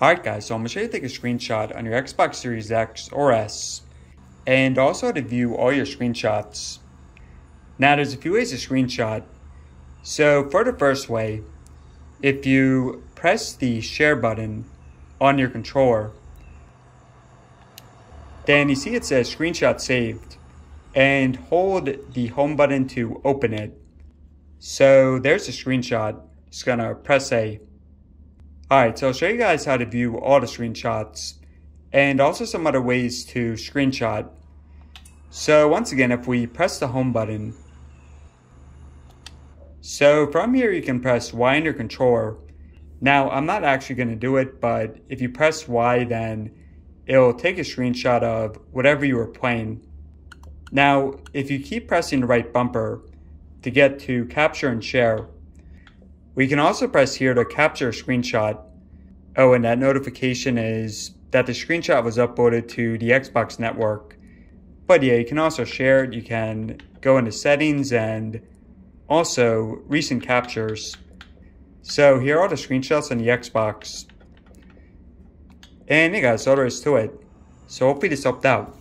Alright guys, so I'm going to show you to take a screenshot on your Xbox Series X or S and also to view all your screenshots. Now there's a few ways to screenshot. So for the first way, if you press the share button on your controller, then you see it says screenshot saved and hold the home button to open it. So there's a screenshot. Just gonna press A. Alright, so I'll show you guys how to view all the screenshots and also some other ways to screenshot. So once again, if we press the home button, so from here you can press Y your controller. Now I'm not actually going to do it, but if you press Y then it'll take a screenshot of whatever you were playing. Now if you keep pressing the right bumper to get to capture and share, we can also press here to capture a screenshot. Oh, and that notification is that the screenshot was uploaded to the Xbox network. But yeah, you can also share it. You can go into settings and also recent captures. So here are all the screenshots on the Xbox. And yeah guys, all there is to it. So hopefully this helped out.